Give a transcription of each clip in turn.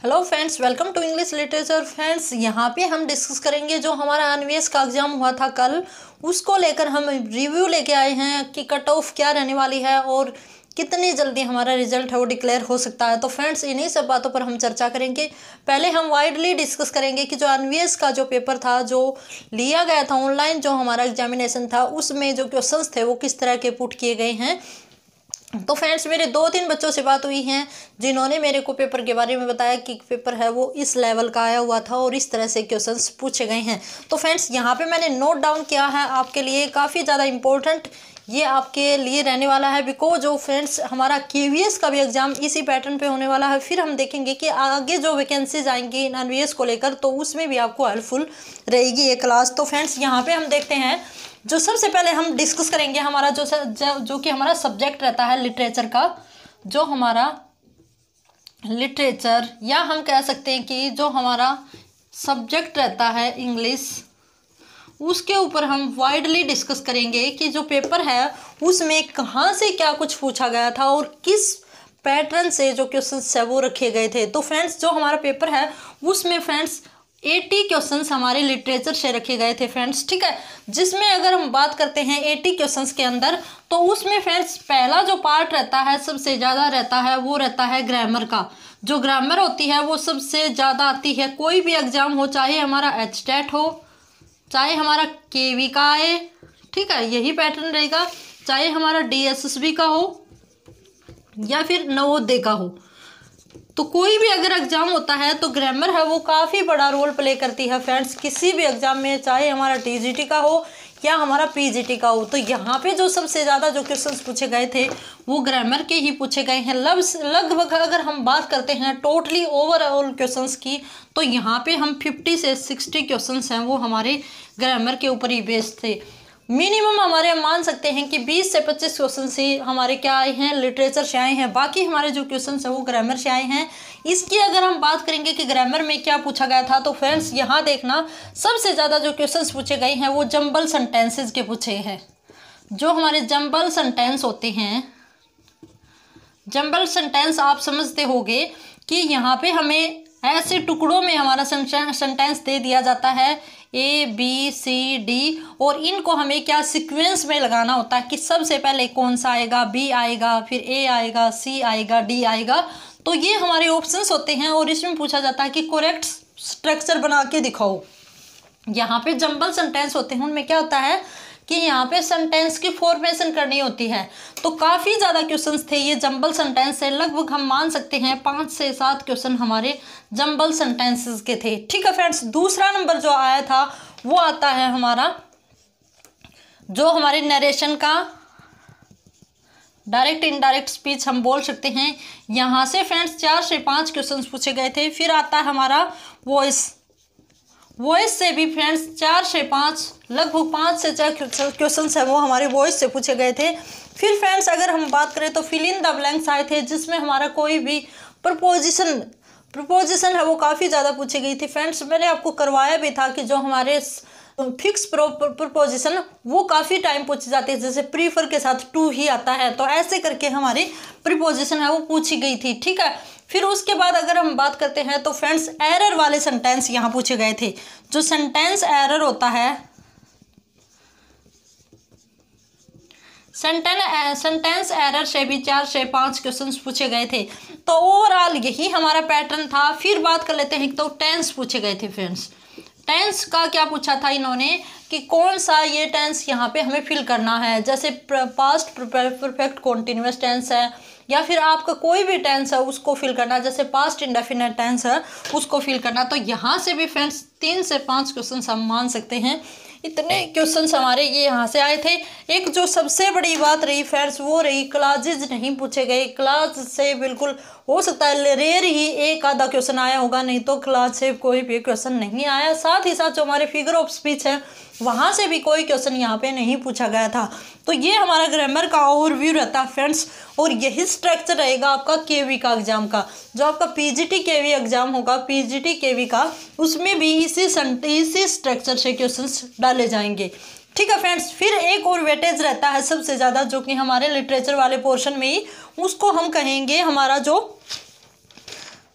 Hello friends welcome to English literature friends यहाँ पे हम डिस्कस करेंगे जो हमारा एनवीएस का एग्ज़ाम हुआ था कल, उसको लेकर हम रिव्यू लेके आए हैं कि कट ऑफ़ क्या रहने वाली है और कितनी जल्दी हमारा रिज़ल्ट है वो डिक्लेयर हो सकता है। तो फ्रेंड्स इन्हीं सब बातों पर हम चर्चा करेंगे। पहले हम वाइडली डिस्कस करेंगे कि जो एनवीएस का जो पेपर था, जो लिया गया था ऑनलाइन जो हमारा एग्जामिनेशन था, उसमें जो क्वेश्चन थे वो किस तरह के पुट किए गए हैं। तो फ्रेंड्स मेरे दो तीन बच्चों से बात हुई है, जिन्होंने मेरे को पेपर के बारे में बताया कि पेपर है वो इस लेवल का आया हुआ था और इस तरह से क्वेश्चंस पूछे गए हैं। तो फ्रेंड्स यहाँ पे मैंने नोट डाउन किया है आपके लिए काफ़ी ज़्यादा इम्पोर्टेंट ये आपके लिए रहने वाला है बिकॉज़ जो फ्रेंड्स हमारा के का भी एग्ज़ाम इसी पैटर्न पे होने वाला है। फिर हम देखेंगे कि आगे जो वैकेंसीज आएँगी इन एन को लेकर तो उसमें भी आपको हेल्पफुल रहेगी ये क्लास तो फ्रेंड्स यहाँ पे हम देखते हैं जो सबसे पहले हम डिस्कस करेंगे हमारा जो जो कि हमारा सब्जेक्ट रहता है लिटरेचर का, जो हमारा लिटरेचर या हम कह सकते हैं कि जो हमारा सब्जेक्ट रहता है इंग्लिश उसके ऊपर हम वाइडली डिस्कस करेंगे कि जो पेपर है, उसमें कहाँ से क्या कुछ पूछा गया था और किस पैटर्न से जो क्वेश्चन है वो रखे गए थे। तो फ्रेंड्स जो हमारा पेपर है, उसमें फ्रेंड्स एटी क्वेश्चंस हमारे लिटरेचर से रखे गए थे फ्रेंड्स ठीक है? जिसमें अगर हम बात करते हैं एटी क्वेश्चंस के अंदर तो उसमें फ्रेंड्स पहला जो पार्ट रहता है, सबसे ज़्यादा रहता है, वो रहता है ग्रामर का। जो ग्रामर होती है, वो सबसे ज़्यादा आती है। कोई भी एग्ज़ाम हो, चाहे हमारा एच हो, चाहे हमारा के का आए, ठीक है? यही पैटर्न रहेगा। चाहे हमारा डी एस एस बी का हो, या फिर नवोदय का हो। तो कोई भी अगर एग्ज़ाम होता है तो ग्रामर है, वो काफ़ी बड़ा रोल प्ले करती है फ्रेंड्स किसी भी एग्ज़ाम में, चाहे हमारा टीजीटी का हो या हमारा पीजीटी का हो तो यहाँ पे जो सबसे ज़्यादा जो क्वेश्चन पूछे गए थे, वो ग्रामर के ही पूछे गए हैं। लगभग अगर हम बात करते हैं टोटली ओवरऑल क्वेश्चंस की तो यहाँ पे हम फिफ्टी से सिक्सटी क्वेश्चंस हैं, वो हमारे ग्रामर के ऊपर ही बेस्ड थे। मिनिमम हमारे हम मान सकते हैं कि 20 से 25 क्वेश्चन से हमारे क्या आए हैं लिटरेचर से आए हैं, बाकी हमारे जो क्वेश्चन हैं वो ग्रामर से आए हैं। इसकी अगर हम बात करेंगे कि ग्रामर में क्या पूछा गया था तो फ्रेंड्स यहाँ देखना, सबसे ज़्यादा जो क्वेश्चन पूछे गए हैं वो जम्बल सेंटेंसेज के पूछे हैं। जो हमारे जम्बल सेंटेंस होते हैं जम्बल सेंटेंस आप समझते होगे कि यहाँ पे हमें ऐसे टुकड़ों में हमारा सेंटेंस दे दिया जाता है ए बी सी डी और इनको हमें क्या सीक्वेंस में लगाना होता है कि सबसे पहले कौन सा आएगा? बी आएगा, फिर ए आएगा सी आएगा डी आएगा। तो ये हमारे ऑप्शंस होते हैं और इसमें पूछा जाता है कि कोरेक्ट स्ट्रक्चर बना के दिखाओ। यहाँ पे जंबल सेंटेंस होते हैं, उनमें क्या होता है? कि यहाँ पे सेंटेंस की फॉर्मेशन करनी होती है। तो काफ़ी ज़्यादा क्वेश्चंस थे ये जंबल सेंटेंस से। लगभग हम मान सकते हैं पाँच से सात क्वेश्चन हमारे जंबल सेंटेंसेस के थे। ठीक है फ्रेंड्स दूसरा नंबर जो आया था, वो आता है हमारा, जो हमारे नरेशन का डायरेक्ट इनडायरेक्ट स्पीच हम बोल सकते हैं। यहाँ से फ्रेंड्स चार से पाँच क्वेश्चंस पूछे गए थे। फिर आता है हमारा वॉइस वॉइस से भी फ्रेंड्स चार से पाँच, लगभग पाँच से चार क्वेश्चन है वो हमारे वॉइस से पूछे गए थे। फिर फ्रेंड्स अगर हम बात करें तो फिल इन द ब्लैंक्स आए थे, जिसमें हमारा कोई भी प्रपोजिशन प्रपोजिशन है वो काफ़ी ज़्यादा पूछी गई थी। फ्रेंड्स मैंने आपको करवाया भी था कि जो हमारे फिक्स प्रपोजिशन वो काफ़ी टाइम पूछी जाती है। जैसे प्रीफर के साथ टू ही आता है तो ऐसे करके हमारी प्रीपोजिशन है वो पूछी गई थी, ठीक है? फिर उसके बाद अगर हम बात करते हैं तो फ्रेंड्स एरर वाले सेंटेंस यहाँ पूछे गए थे। जो सेंटेंस एरर होता है सेंटेंस सेंटेंस एरर से भी चार से पाँच क्वेश्चंस पूछे गए थे। तो ओवरऑल यही हमारा पैटर्न था। फिर बात कर लेते हैं तो टेंस पूछे गए थे फ्रेंड्स टेंस का क्या पूछा था इन्होंने? कि कौन सा ये टेंस यहाँ पे हमें फिल करना है? जैसे पास्ट परफेक्ट कॉन्टीन्यूस टेंस है। या फिर आपका कोई भी टेंस है, उसको फिल करना, जैसे पास्ट इंडेफिनेट टेंस है, उसको फिल करना तो यहाँ से भी फ्रेंड्स तीन से पाँच क्वेश्चन हम मान सकते हैं। इतने क्वेश्चन हमारे ये यहाँ से आए थे। एक जो सबसे बड़ी बात रही फ्रेंड्स वो रही क्लासेज नहीं पूछे गए। क्लास से बिल्कुल हो सकता है रेयर ही एक आधा क्वेश्चन आया होगा, नहीं तो क्लास से कोई भी क्वेश्चन नहीं आया। साथ ही साथ जो हमारे फिगर ऑफ़ स्पीच है, वहाँ से भी कोई क्वेश्चन यहाँ पे नहीं पूछा गया था। तो ये हमारा ग्रामर का ओवरव्यू रहता है फ्रेंड्स और यही स्ट्रक्चर रहेगा आपका केवी का एग्ज़ाम का। जो आपका पीजीटी केवी एग्ज़ाम होगा पीजीटी केवी का, उसमें भी इसी इसी स्ट्रक्चर से क्वेश्चन डाले जाएँगे। ठीक है फ्रेंड्स फिर एक और वेटेज रहता है सबसे ज़्यादा, जो कि हमारे लिटरेचर वाले पोर्शन में ही, उसको हम कहेंगे हमारा जो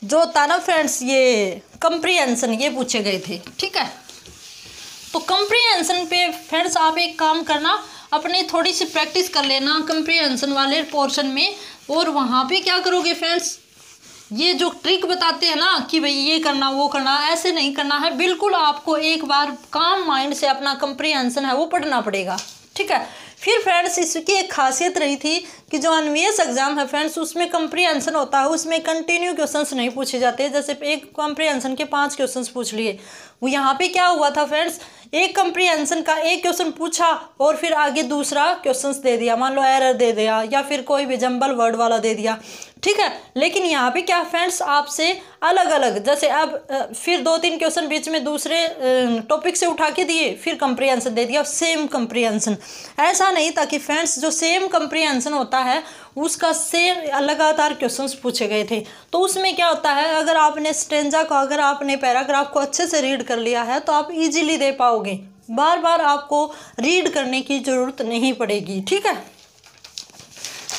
जो होता ना फ्रेंड्स ये कंप्रीहेंशन ये पूछे गए थे, ठीक है? तो कंप्रीहेंशन पे फ्रेंड्स आप एक काम करना, अपनी थोड़ी सी प्रैक्टिस कर लेना कंप्रीहेंशन वाले पोर्शन में, और वहाँ पे क्या करोगे फ्रेंड्स ये जो ट्रिक बताते हैं ना, कि भाई ये करना, वो करना, ऐसे नहीं करना है, बिल्कुल आपको एक बार काम माइंड से अपना कंप्रीहेंशन है, वो पढ़ना पड़ेगा, ठीक है? फिर फ्रेंड्स इसकी एक खासियत रही थी कि जो अनवीएस एग्ज़ाम है फ्रेंड्स उसमें कंप्रीहेंशन होता है, उसमें कंटिन्यू क्वेश्चंस नहीं पूछे जाते जैसे एक कंप्रीहेंशन के पाँच क्वेश्चंस पूछ लिए। वो यहाँ पे क्या हुआ था फ्रेंड्स एक कंप्रीहेंशन का एक क्वेश्चन पूछा और फिर आगे दूसरा क्वेश्चन दे दिया। मान लो एरर दे दिया या फिर कोई भी जम्बल वर्ड वाला दे दिया। ठीक है? लेकिन यहाँ पे क्या फ्रेंड्स आपसे अलग अलग जैसे अब फिर दो तीन क्वेश्चन बीच में दूसरे टॉपिक से उठा के दिए, फिर कंप्रीहेंशन दे दिया सेम कंप्रीहेंशन ऐसा नहीं था कि फ्रेंड्स जो सेम कंप्रीहेंशन होता है, उसका सेम लगातार क्वेश्चंस पूछे गए थे। तो उसमें क्या होता है, अगर आपने स्टेंजा को, अगर आपने पैराग्राफ को अच्छे से रीड कर लिया है तो आप इजीली दे पाओगे। बार बार आपको रीड करने की ज़रूरत नहीं पड़ेगी, ठीक है?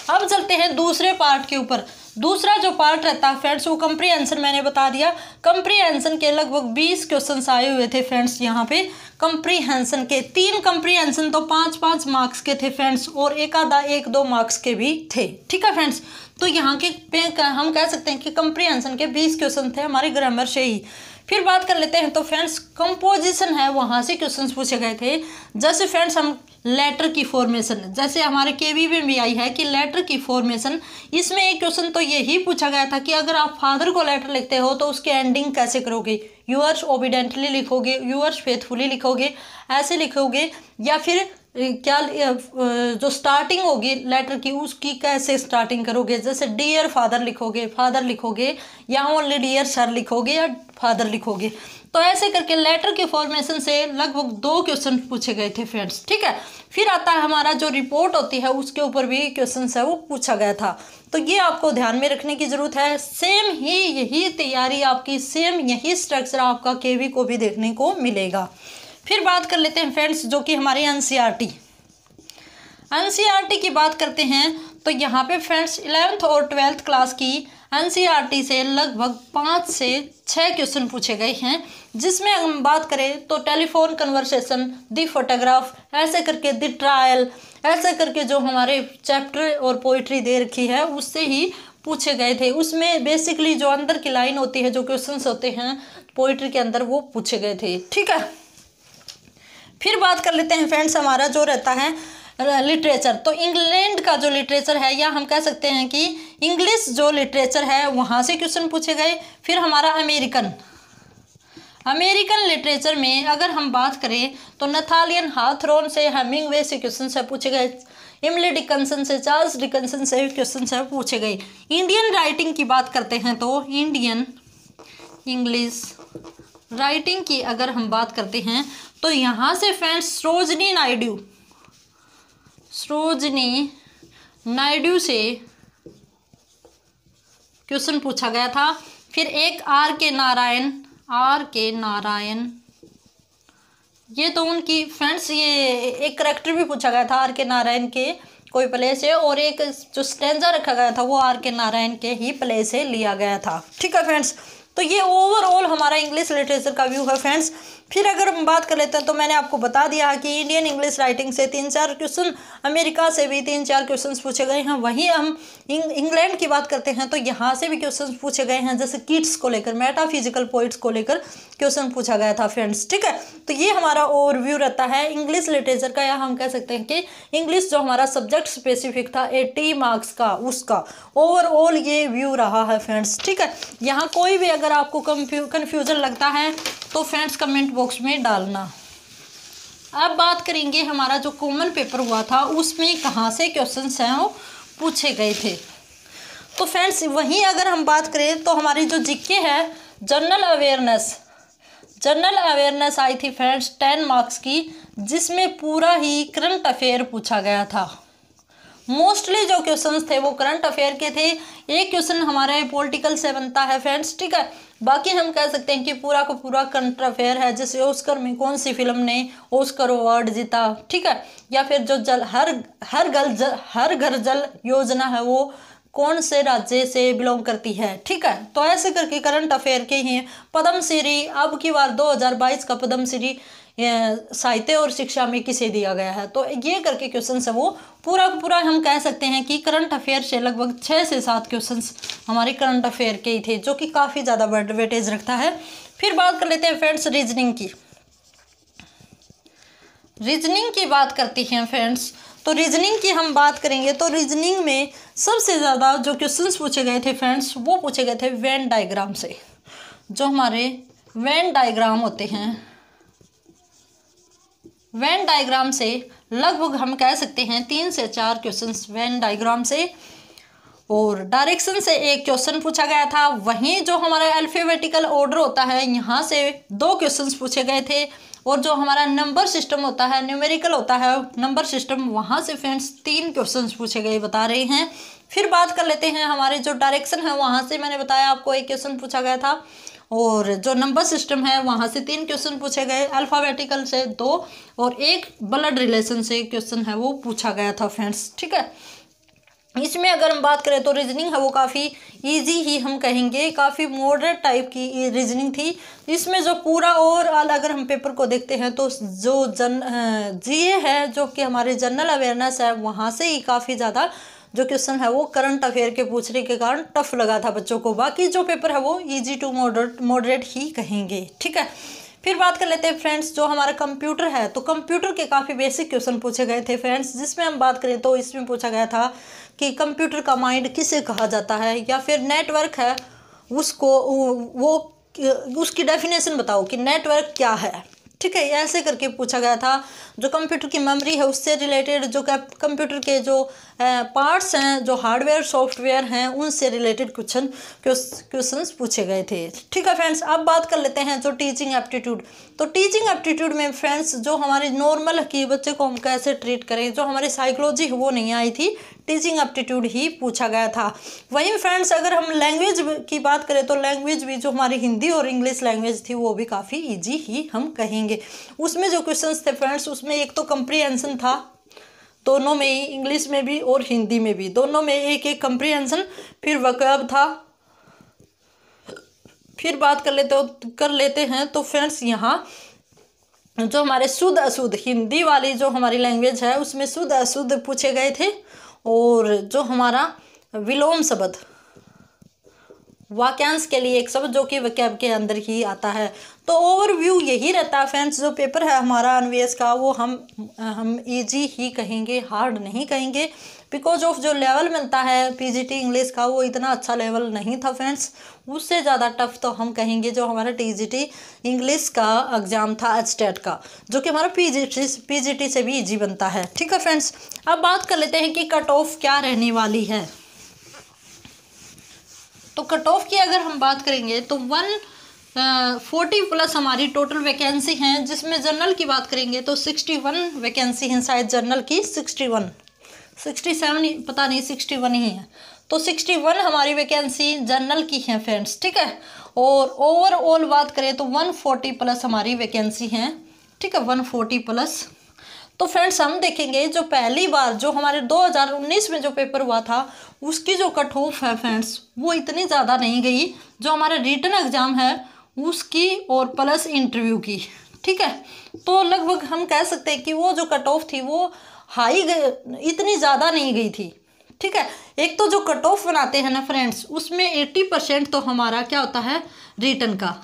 अब चलते हैं दूसरे पार्ट के ऊपर। दूसरा जो पार्ट रहता है फ्रेंड्स वो कंप्रीहेंशन मैंने बता दिया। कंप्रीहेंशन के लगभग बीस क्वेश्चन आए हुए थे फ्रेंड्स यहाँ पे। कंप्रीहेंशन के तीन कंप्रीहेंशन तो पाँच पाँच मार्क्स के थे फ्रेंड्स और एक आधा एक दो मार्क्स के भी थे। ठीक है फ्रेंड्स तो यहाँ के हम कह सकते हैं कि कंप्रीहेंशन के बीस क्वेश्चन थे हमारे ग्रामर से ही। फिर बात कर लेते हैं तो फ्रेंड्स कंपोजिशन है, वहाँ से क्वेश्चंस पूछे गए थे। जैसे फ्रेंड्स हम लेटर की फॉर्मेशन जैसे हमारे के वी में भी आई है कि लेटर की फॉर्मेशन इसमें एक क्वेश्चन तो यही पूछा गया था कि अगर आप फादर को लेटर लिखते हो तो उसकी एंडिंग कैसे करोगे? यूअर्स ओबिडेंटली लिखोगे यूअर्स फेथफुली लिखोगे, ऐसे लिखोगे, या फिर क्या जो स्टार्टिंग होगी लेटर की, उसकी कैसे स्टार्टिंग करोगे? जैसे डियर फादर लिखोगे फादर लिखोगे, या ओनली डियर सर लिखोगे, या फादर लिखोगे? तो ऐसे करके लेटर के फॉर्मेशन से लगभग दो क्वेश्चन पूछे गए थे फ्रेंड्स ठीक है? फिर आता है हमारा जो रिपोर्ट होती है, उसके ऊपर भी क्वेश्चन है, वो पूछा गया था। तो ये आपको ध्यान में रखने की ज़रूरत है। सेम ही यही तैयारी आपकी सेम यही स्ट्रक्चर आपका केवी को भी देखने को मिलेगा। फिर बात कर लेते हैं फ्रेंड्स जो कि हमारे एन एनसीईआरटी की बात करते हैं तो यहाँ पे फ्रेंड्स इलेवेंथ और ट्वेल्थ क्लास की एनसीईआरटी से लगभग पाँच से छः क्वेश्चन पूछे गए हैं, जिसमें हम बात करें तो टेलीफोन कन्वर्सेशन दी फोटोग्राफ ऐसे करके दी ट्रायल ऐसे करके जो हमारे चैप्टर और पोइट्री दे रखी है, उससे ही पूछे गए थे। उसमें बेसिकली जो अंदर की लाइन होती है, जो क्वेश्चंस होते हैं पोइट्री के अंदर वो पूछे गए थे। ठीक है? फिर बात कर लेते हैं फ्रेंड्स हमारा जो रहता है लिटरेचर तो इंग्लैंड का जो लिटरेचर है, या हम कह सकते हैं कि इंग्लिश जो लिटरेचर है, वहाँ से क्वेश्चन पूछे गए। फिर हमारा अमेरिकन अमेरिकन लिटरेचर में अगर हम बात करें तो नथालियन हाथरोन से हेमिंग वे से क्वेश्चन से पूछे गए। इमली डिकन्सन से चार्ल्स डिकन्सन से क्वेश्चन से पूछे गए। इंडियन राइटिंग की बात करते हैं तो इंडियन इंग्लिश राइटिंग की अगर हम बात करते हैं तो यहाँ से फ्रेंड्स सरोजनी नायडू। सरोजनी नायडू से क्वेश्चन पूछा गया था। फिर एक आर के नारायण, आर के नारायण। ये तो उनकी फ्रेंड्स ये एक करेक्टर भी पूछा गया था, आर के नारायण के कोई प्ले से, और एक जो स्टेंजा रखा गया था, वो आर के नारायण के ही प्ले से लिया गया था। ठीक है फ्रेंड्स तो ये ओवरऑल हमारा इंग्लिश लिटरेचर का व्यू है फ्रेंड्स फिर अगर हम बात कर लेते हैं तो मैंने आपको बता दिया है कि इंडियन इंग्लिश राइटिंग से तीन चार क्वेश्चन अमेरिका से भी तीन चार क्वेश्चन पूछे गए हैं. वहीं हम इंग्लैंड की बात करते हैं तो यहाँ से भी क्वेश्चन पूछे गए हैं, जैसे किट्स को लेकर मेटाफिजिकल पोइट्स को लेकर. क्वेश्चन पूछा गया था फ्रेंड्स ठीक है? तो ये हमारा ओवरव्यू रहता है इंग्लिश लिटरेचर का, या हम कह सकते हैं कि इंग्लिश जो हमारा सब्जेक्ट स्पेसिफिक था एटी मार्क्स का, उसका। ओवरऑल ये व्यू रहा है फ्रेंड्स ठीक है? यहाँ कोई भी अगर आपको कन्फ्यूज़न लगता है तो फ्रेंड्स कमेंट बॉक्स में डालना। अब बात करेंगे हमारा जो कॉमन पेपर हुआ था, उसमें कहाँ से क्वेश्चन हैं वो पूछे गए थे। तो फ्रेंड्स वहीं अगर हम बात करें तो हमारी जो जिक्के है जनरल अवेयरनेस जनरल अवेयरनेस, आई थी फ्रेंड्स, टेन मार्क्स की, जिसमें पूरा ही करंट अफेयर पूछा गया था। मोस्टली जो क्वेश्चंस थे वो करंट अफेयर के थे। एक क्वेश्चन हमारे पॉलिटिकल से बनता है फ्रेंड्स, ठीक है? बाकी हम कह सकते हैं कि पूरा का पूरा करंट अफेयर है, जैसे ओस्कर में कौन सी फ़िल्म ने ओस्कर अवार्ड जीता, ठीक है? या फिर जो जल, हर हर गल, जल, हर घर जल योजना है वो कौन से राज्य से बिलोंग करती है? ठीक है तो ऐसे करके करंट अफेयर के ही पद्म श्री, अब की बार 2022 का पद्म श्री साहित्य और शिक्षा में किसे दिया गया है? तो ये करके क्वेश्चन है वो। पूरा पूरा हम कह सकते हैं कि करंट अफेयर से लगभग छः से सात क्वेश्चन हमारे करंट अफेयर के ही थे, जो कि काफ़ी ज़्यादा वेटेज रखता है। फिर बात कर लेते हैं फ्रेंड्स रीजनिंग की। रीजनिंग की बात करती हैं फ्रेंड्स तो रीजनिंग की हम बात करेंगे तो रीजनिंग में सबसे ज़्यादा जो क्वेश्चंस पूछे गए थे फ्रेंड्स वो पूछे गए थे वेन डायग्राम से। जो हमारे वेन डायग्राम होते हैं वेन डायग्राम से लगभग हम कह सकते हैं तीन से चार क्वेश्चंस वेन डायग्राम से। और डायरेक्शन से एक क्वेश्चन पूछा गया था, वहीं जो हमारा अल्फ़ाबेटिकल ऑर्डर होता है, यहाँ से दो क्वेश्चंस पूछे गए थे। और जो हमारा नंबर सिस्टम होता है न्यूमेरिकल होता है नंबर सिस्टम वहाँ से फ्रेंड्स तीन क्वेश्चंस पूछे गए, बता रहे हैं। फिर बात कर लेते हैं, हमारे जो डायरेक्शन है, वहाँ से मैंने बताया आपको एक क्वेश्चन पूछा गया था। और जो नंबर सिस्टम है, वहाँ से तीन क्वेश्चन पूछे गए अल्फ़ाबेटिकल से दो, और एक ब्लड रिलेशन से क्वेश्चन है, वो पूछा गया था फ्रेंड्स ठीक है? इसमें अगर हम बात करें तो रीजनिंग है वो काफ़ी इजी ही हम कहेंगे। काफ़ी मॉडरेट टाइप की रीजनिंग थी। इसमें जो पूरा ओवरऑल अगर हम पेपर को देखते हैं तो जो जन जीए है, जो कि हमारे जनरल अवेयरनेस है, वहाँ से ही काफ़ी ज़्यादा जो क्वेश्चन है वो करंट अफेयर के पूछने के कारण टफ लगा था बच्चों को। बाकी जो पेपर है वो ईजी टू मॉडरेट मॉडरेट ही कहेंगे। ठीक है? फिर बात कर लेते हैं फ्रेंड्स जो हमारा कंप्यूटर है तो कंप्यूटर के काफ़ी बेसिक क्वेश्चन पूछे गए थे फ्रेंड्स जिसमें हम बात करें तो इसमें पूछा गया था कि कंप्यूटर का माइंड किसे कहा जाता है या फिर नेटवर्क है, उसको, वो उसकी डेफिनेशन बताओ कि नेटवर्क क्या है। ठीक है ऐसे करके पूछा गया था। जो कंप्यूटर की मेमोरी है, उससे रिलेटेड जो कंप्यूटर के जो पार्ट्स हैं, जो हार्डवेयर सॉफ्टवेयर हैं, उनसे रिलेटेड क्वेश्चन क्वेश्चन पूछे गए थे। ठीक है फ्रेंड्स अब बात कर लेते हैं जो टीचिंग एप्टीट्यूड तो टीचिंग एप्टीट्यूड में फ्रेंड्स जो हमारे नॉर्मल की बच्चे को हम कैसे ट्रीट करें, जो हमारी साइकोलॉजी वो नहीं आई थी। टीचिंग एप्टीट्यूड ही पूछा गया था। वहीं फ्रेंड्स अगर हम लैंग्वेज की बात करें तो लैंग्वेज भी जो हमारी हिंदी और इंग्लिश लैंग्वेज थी, वो भी काफ़ी ईजी ही हम कहेंगे। उसमें जो क्वेश्चन थे फ्रेंड्स उसमें एक तो कंप्रीहेंसन था। दोनों में ही इंग्लिश में भी और हिंदी में भी। दोनों में एक एक कंप्रीहेंसन फिर वकब था। फिर बात कर लेते हो कर लेते हैं तो फ्रेंड्स यहाँ जो हमारे शुद्ध अशुद्ध, हिंदी वाली जो हमारी लैंग्वेज है, उसमें शुद्ध अशुद्ध पूछे गए थे। और जो हमारा विलोम शब्द वाक्यांश के लिए एक शब्द जो कि वैक्याब के अंदर ही आता है। तो ओवरव्यू यही रहता है फ्रेंड्स जो पेपर है हमारा अनवेस का, वो हम हम इजी ही कहेंगे हार्ड नहीं कहेंगे। बिकॉज़ ऑफ़ जो लेवल मिलता है पीजीटी इंग्लिश का, वो इतना अच्छा लेवल नहीं था फ्रेंड्स उससे ज़्यादा टफ तो हम कहेंगे जो हमारा टीजीटी इंग्लिश का एग्ज़ाम था स्टेट का, जो कि हमारा पीजीटी पीजीटी से भी इजी बनता है। ठीक है फ्रेंड्स अब बात कर लेते हैं कि कट ऑफ़ क्या रहने वाली है। तो कट ऑफ़ की अगर हम बात करेंगे तो वन फोर्टी प्लस हमारी टोटल वैकेंसी हैं, जिसमें जनरल की बात करेंगे तो सिक्सटी वन वैकेंसी हैं, शायद जनरल की सिक्सटी वन सिक्सटी सेवन पता नहीं सिक्सटी वन ही है. तो सिक्सटी वन हमारी वैकेंसी जनरल की हैं फ्रेंड्स ठीक है? और ओवरऑल बात करें तो वन फोर्टी प्लस हमारी वैकेंसी हैं, ठीक है? वन फोर्टी प्लस तो फ्रेंड्स हम देखेंगे जो पहली बार जो हमारे 2019 में जो पेपर हुआ था, उसकी जो कट ऑफ़ है फ्रेंड्स वो इतनी ज़्यादा नहीं गई जो हमारा रिटर्न एग्ज़ाम है, उसकी और प्लस इंटरव्यू की, ठीक है? तो लगभग हम कह सकते हैं कि वो जो कट ऑफ़ थी, वो हाई इतनी ज़्यादा नहीं गई थी, ठीक है? एक तो जो कट ऑफ़ बनाते हैं ना फ्रेंड्स उसमें एट्टी परसेंट तो हमारा क्या होता है? रिटर्न का।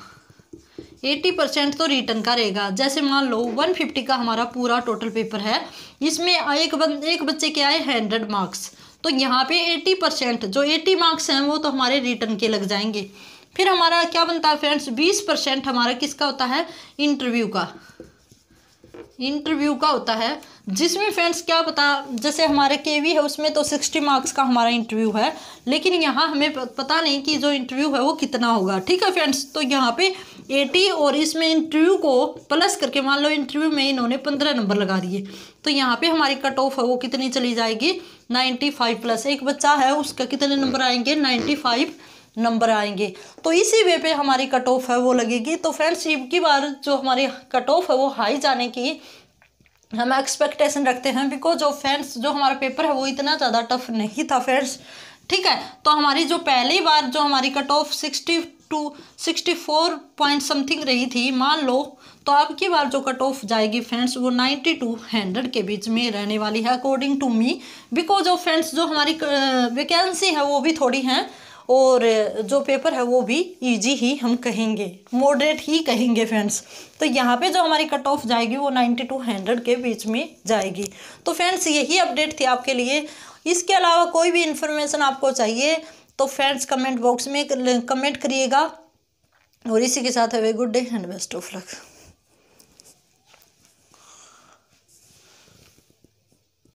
एट्टी परसेंट तो रिटर्न का रहेगा। जैसे मान लो वन फिफ्टी का हमारा पूरा टोटल पेपर है। इसमें एक बन, एक बच्चे के आए हंड्रेड मार्क्स तो यहाँ पे एट्टी परसेंट, जो एट्टी मार्क्स हैं, वो तो हमारे रिटर्न के लग जाएँगे। फिर हमारा क्या बनता है फ्रेंड्स बीस परसेंट हमारा किसका होता है? इंटरव्यू का। इंटरव्यू का होता है। जिसमें फ्रेंड्स क्या पता, जैसे हमारे के वी है, उसमें तो सिक्सटी मार्क्स का हमारा इंटरव्यू है। लेकिन यहाँ हमें पता नहीं कि जो इंटरव्यू है, वो कितना होगा। ठीक है फ्रेंड्स तो यहाँ पे एटी और इसमें इंटरव्यू को प्लस करके मान लो इंटरव्यू में इन्होंने पंद्रह नंबर लगा दिए। तो यहाँ पे हमारी कट ऑफ़ है वो कितनी चली जाएगी? नाइन्टी फाइव प्लस एक बच्चा है उसका कितने नंबर आएँगे? नाइन्टी फाइव नंबर आएँगे। तो इसी वे पे हमारी कट ऑफ़ है वो लगेगी। तो फ्रेंड्स की बार जो हमारी कट ऑफ़ है वो हाई जाने की हम एक्सपेक्टेशन रखते हैं बिकॉज़ जो फ्रेंड्स जो हमारा पेपर है वो इतना ज़्यादा टफ नहीं था फ्रेंड्स ठीक है? तो हमारी जो पहली बार जो हमारी cut off sixty two sixty four point something रही थी, मान लो तो अब की बार जो कट ऑफ़ जाएगी फ्रेंड्स वो नाइन्टी टू हंड्रेड के बीच में रहने वाली है according to me because of friends जो हमारी वैकेंसी है, वो भी थोड़ी हैं, और जो पेपर है, वो भी इजी ही हम कहेंगे मॉडरेट ही कहेंगे फ्रेंड्स तो यहाँ पे जो हमारी कट ऑफ़ जाएगी, वो नाइन्टी टू हंड्रेड के बीच में जाएगी. तो फ्रेंड्स यही अपडेट थी आपके लिए. इसके अलावा कोई भी इन्फॉर्मेशन आपको चाहिए तो फ्रेंड्स कमेंट बॉक्स में कमेंट करिएगा। और इसी के साथ have a good day and best of luck